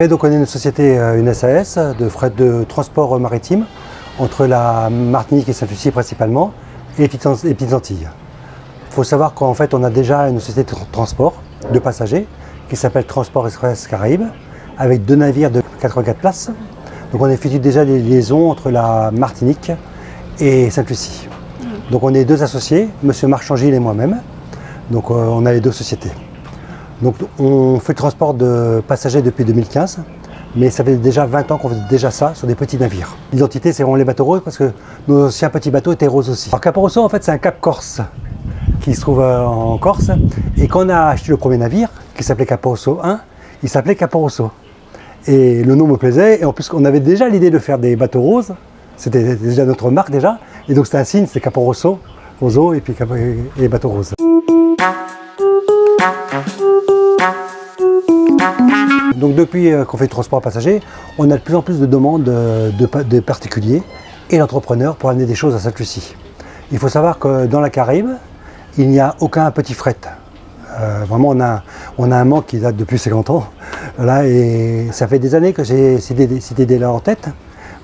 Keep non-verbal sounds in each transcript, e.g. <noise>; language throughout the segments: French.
Et donc on est une société, euh, une SAS, de frais de transport maritime entre la Martinique et Saint-Lucie principalement, et les petites les petites Antilles. Il faut savoir qu'en fait on a déjà une société de tra- transport de passagers qui s'appelle Transport Express Caraïbes, avec deux navires de 84 places. Donc on effectue déjà les liaisons entre la Martinique et Sainte-Lucie. Donc on est deux associés, Monsieur Marchangil et moi-même. Donc euh, on a les deux sociétés. Donc on fait le transport de passagers depuis 2015, mais ça fait déjà 20 ans qu'on faisait déjà ça sur des petits navires. L'identité c'est vraiment les bateaux roses parce que nos anciens petits bateaux étaient roses aussi. Alors Capo Rosso en fait c'est un cap corse qui se trouve euh, en Corse. Et quand on a acheté le premier navire, qui s'appelait Capo Rosso 1, il s'appelait Capo Rosso. Et le nom me plaisait, et en plus on avait déjà l'idée de faire des bateaux roses, c'était déjà notre marque déjà, et donc c'était un signe, c'est Capo Rosso, et puis et les bateaux Donc depuis euh, qu'on fait le transport passager, on a de plus en plus de demandes euh, de, pa- de particuliers et d'entrepreneurs pour amener des choses à Sainte-Lucie. Il faut savoir que dans la Caraïbe, il n'y a aucun petit fret. Euh, vraiment, on a, on un manque qui date depuis 50 ans. Voilà, et ça fait des années que j'ai cette idée- cette idée-là en tête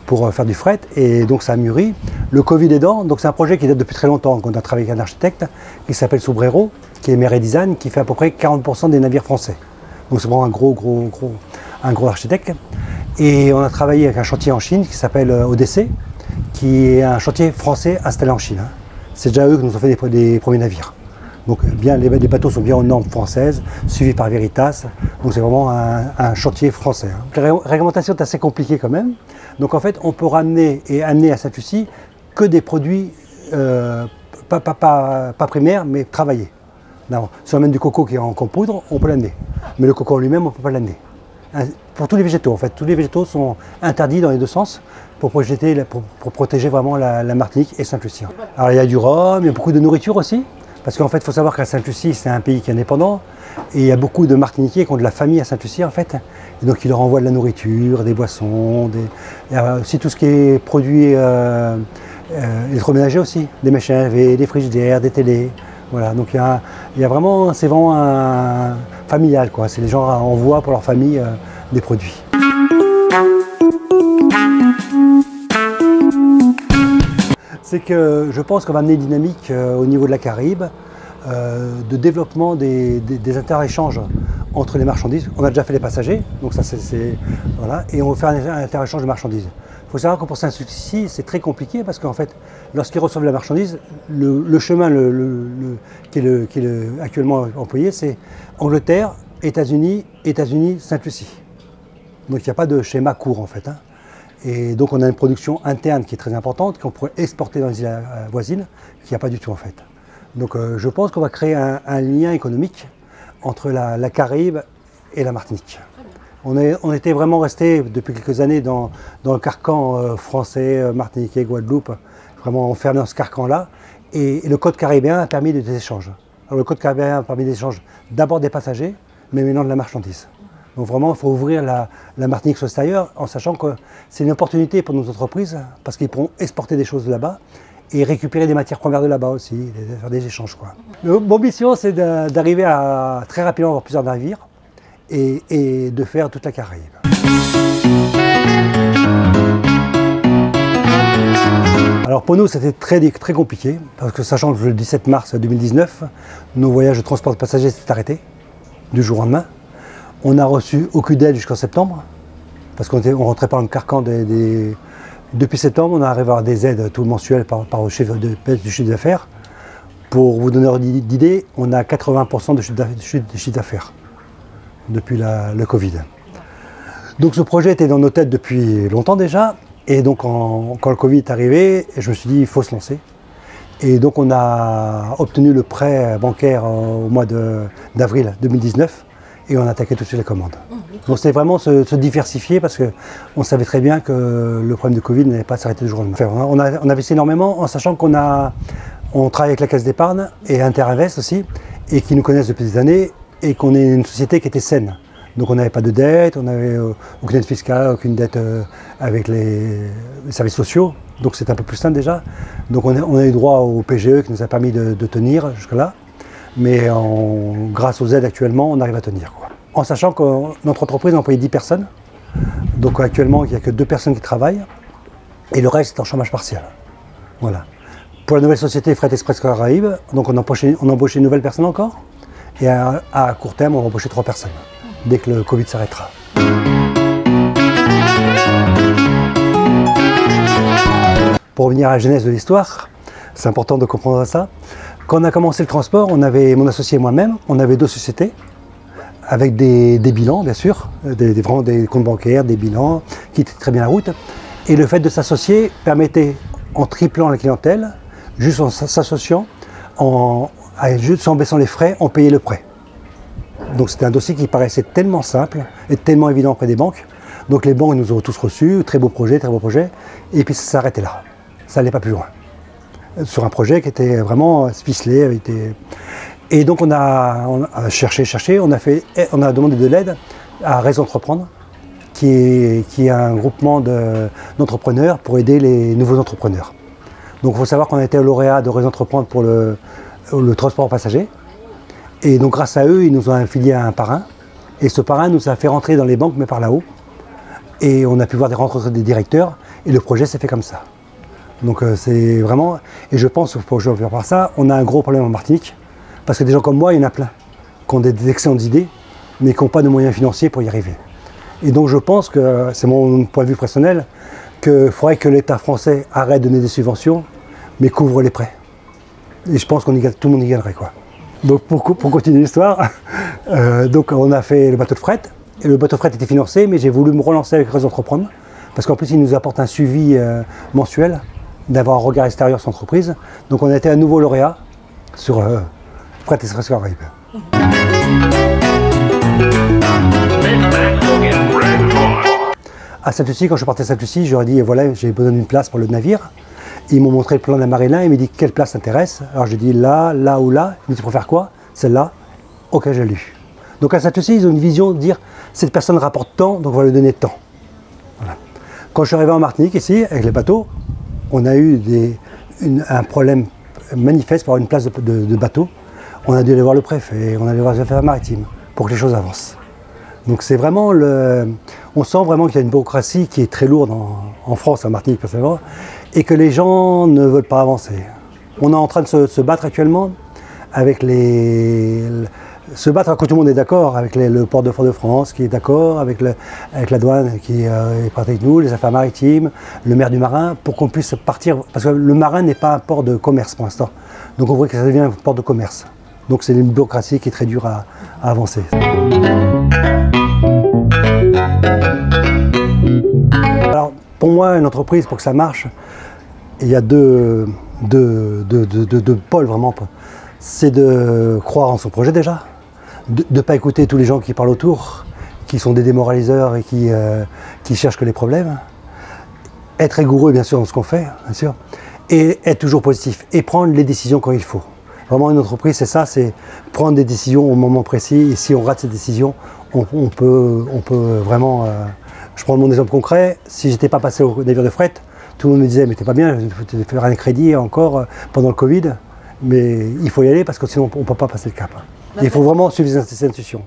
pour faire du fret, et donc ça a mûri. Le Covid aidant, donc c'est un projet qui date depuis très longtemps, qu'on a travaillé avec un architecte qui s'appelle Sobrero, qui est Design, qui fait à peu près 40% des navires français. Donc c'est vraiment un gros, gros, gros, un gros architecte. Et on a travaillé avec un chantier en Chine qui s'appelle euh, ODC, qui est un chantier français installé en Chine. hein. C'est déjà eux qui nous ont fait des, premiers navires. Donc bien, les, bateaux sont bien aux normes françaises, suivis par Veritas. Donc c'est vraiment un, chantier français. hein. La ré- réglementation est assez compliquée quand même. Donc en fait, on peut ramener et amener à Saint-Lucie que des produits euh, pas primaires, mais travaillés. Si on amène du coco qui est en en poudre, on peut l'amener. Mais le coco en lui-même, on ne peut pas l'amener. Hein, Pour tous les végétaux, en fait, tous les végétaux sont interdits dans les deux sens pour, projeter la- pour, pour protéger vraiment la, Martinique et Sainte-Lucie. Alors il y a du rhum, il y a beaucoup de nourriture aussi, parce qu'en fait, il faut savoir qu'à Sainte-Lucie, c'est un pays qui est indépendant, et il y a beaucoup de Martiniquais qui ont de la famille à Sainte-Lucie, en fait. Et donc, ils leur envoient de la nourriture, des boissons, des... il y a aussi tout ce qui est produit euh, euh, électroménager aussi, des machines à laver, des frigidaires, des télés. Voilà, donc il y a, il y a vraiment, c'est vraiment un familial, quoi. C'est les gens envoient pour leur famille euh, des produits. c'est que je pense qu'on va amener une dynamique euh, au niveau de la Caraïbe euh, de développement des, des, des interéchanges entre les marchandises. On a déjà fait les passagers, donc ça c'est, voilà, et on va faire un interéchange de marchandises. Il faut savoir que pour Saint-Souci, c'est très compliqué parce qu'en fait, lorsqu'ils reçoivent la marchandise, le, chemin qui est, actuellement employé, c'est Angleterre, États-Unis, États-Unis, Sainte-Lucie. Donc il n'y a pas de schéma court en fait. hein. Et donc on a une production interne qui est très importante, qu'on pourrait exporter dans les îles euh, voisines, qu'il n'y a pas du tout en fait. Donc euh, je pense qu'on va créer un, lien économique entre la, Caraïbe et la Martinique. On, était vraiment resté depuis quelques années dans, le carcan euh, français, martiniquais, Guadeloupe, vraiment enfermé dans ce carcan-là. Et, le code caribéen a permis des échanges. Le code caribéen a permis des échanges d'abord des passagers, mais maintenant de la marchandise. Donc vraiment, il faut ouvrir la, Martinique sur l'extérieur en sachant que c'est une opportunité pour nos entreprises parce qu'ils pourront exporter des choses de là-bas et récupérer des matières premières de là-bas aussi, faire des échanges. Le- Mon mission, c'est d'arriver à très rapidement avoir plusieurs navires et, et de faire toute la Caraïbe. Alors pour nous, c'était très, très compliqué, parce que sachant que le 17 mars 2019, nos voyages de transport de passagers s'étaient arrêtés du jour au lendemain. On n'a reçu aucune aide jusqu'en septembre, parce qu'on ne rentrait dans le carcan Depuis septembre, on arrive à avoir des aides tout mensuelles par, par le chiffre de, du chiffre d'affaires. Pour vous donner d'idée, on a 80% de chiffre d'aff- de chiffre de chiffre d'affaires depuis la- le Covid. Donc ce projet était dans nos têtes depuis longtemps déjà. Et donc en- quand le Covid est arrivé, je me suis dit il faut se lancer. Et donc on a obtenu le prêt bancaire au mois d'avril 2019 et on a attaqué tout de suite les commandes. Donc c'était vraiment se, se diversifier parce qu'on savait très bien que le problème de Covid n'allait pas s'arrêter du jour au lendemain. Enfin, on, a, on investit énormément en sachant qu'on a, on travaille avec la Caisse d'épargne et Interinvest aussi et qui nous connaissent depuis des années et qu'on est une société qui était saine. Donc on n'avait pas de dette, on n'avait euh, aucune dette fiscale, aucune dette euh, avec les, services sociaux. Donc c'est un peu plus simple déjà. Donc on a, eu droit au PGE qui nous a permis de, tenir jusque-là. Mais grâce aux aides actuellement, on arrive à tenir. En sachant que notre entreprise a employé 10 personnes Donc actuellement, il n'y a que deux personnes qui travaillent et le reste est en chômage partiel. Voilà. Pour la nouvelle société Fret Express Caraïbes, donc on embauché une nouvelle personne encore. Et à, court terme, on va embaucher trois personnes, dès que le Covid s'arrêtera. Pour revenir à la genèse de l'histoire, c'est important de comprendre ça. Quand on a commencé le transport, on avait mon associé et moi-même, on avait deux sociétés avec des, bilans, bien sûr, des, comptes bancaires, des bilans qui étaient très bien la route. Et le fait de s'associer permettait, en triplant la clientèle, juste en s'associant, juste en baissant les frais, on payait le prêt. Donc c'était un dossier qui paraissait tellement simple et tellement évident auprès des banques. Donc les banques nous ont tous reçus, très beau projet, très beau projet, et puis ça s'arrêtait là. Ça n'allait pas plus loin. Sur un projet qui était vraiment ficelé. avec des- Et donc on a, cherché, cherché, on a, fait, on a demandé de l'aide à Réseau Entreprendre, qui est, un groupement de- d'entrepreneurs pour aider les nouveaux entrepreneurs. Donc il faut savoir qu'on a été lauréat de Réseau Entreprendre pour le, le transport passager. Et donc grâce à eux, ils nous ont affilié à un parrain. Et ce parrain nous a fait rentrer dans les banques, mais par là-haut. Et on a pu voir des rencontres des directeurs. Et le projet s'est fait comme ça. Donc euh, c'est vraiment. Et je pense, pour je par ça, on a un gros problème en Martinique. Parce que des gens comme moi, il y en a plein. Qui ont des, excellentes idées, mais qui n'ont pas de moyens financiers pour y arriver. Et donc je pense que, c'est mon point de vue personnel, qu'il faudrait que l'État français arrête de donner des subventions, mais couvre les prêts. Et je pense qu'on tout le monde y gagnerait. Quoi. Donc pour, co- pour continuer l'histoire, <laughs> euh, donc on a fait le bateau de fret. Et le bateau de fret était financé, mais j'ai voulu me relancer avec Réseau Entreprendre. Parce qu'en plus, il nous apporte un suivi euh, mensuel, d'avoir un regard extérieur sur l'entreprise. Donc on a été un nouveau lauréat sur euh, Fret Express Caraïbes. À Sainte-Lucie, quand je partais à Sainte-Lucie, j'aurais dit voilà, j'ai besoin d'une place pour le navire. Ils m'ont montré le plan d'un marin et il m'a dit quelle place t'intéresse? Alors j'ai dit là, là ou là. Il m'a dit tu préfères quoi? Celle-là. Ok, j'ai lu. Donc à Sainte-Lucie, ils ont une vision de dire cette personne rapporte tant, donc on va lui donner tant. Quand je suis arrivé en Martinique, ici, avec les bateaux, on a eu un problème manifeste pour avoir une place de, de- de bateau. On a dû aller voir le préfet, on a dû voir les affaires maritimes pour que les choses avancent. Donc c'est vraiment le. On sent vraiment qu'il y a une bureaucratie qui est très lourde en, France, en Martinique personnellement, et que les gens ne veulent pas avancer. On est en train de se, battre actuellement avec les. Se battre quand tout le monde est d'accord, avec le port de Fort-de-France qui est d'accord, avec, avec la douane qui euh, est partie avec nous, les affaires maritimes, le maire du marin, pour qu'on puisse partir. Parce que le marin n'est pas un port de commerce pour l'instant. Donc on voudrait que ça devienne un port de commerce. Donc c'est une bureaucratie qui est très dure à- avancer. Alors, pour moi, une entreprise, pour que ça marche, il y a deux- deux- deux pôles vraiment. C'est de croire en son projet déjà, de ne pas écouter tous les gens qui parlent autour, qui sont des démoraliseurs et qui, euh, qui cherchent que les problèmes. Être rigoureux, bien sûr, dans ce qu'on fait, bien sûr, et être toujours positif et prendre les décisions quand il faut. Vraiment, une entreprise, c'est ça, c'est prendre des décisions au moment précis. Et si on rate ces décisions, on, on peut, on peut vraiment. euh, je prends mon exemple concret. Si j'étais pas passé au navire de fret, tout le monde me disait mais t'es pas bien, il faut te faire un crédit encore euh, pendant le Covid. Mais il faut y aller parce que sinon on ne peut pas passer le cap. Il faut vraiment suivre ces institutions.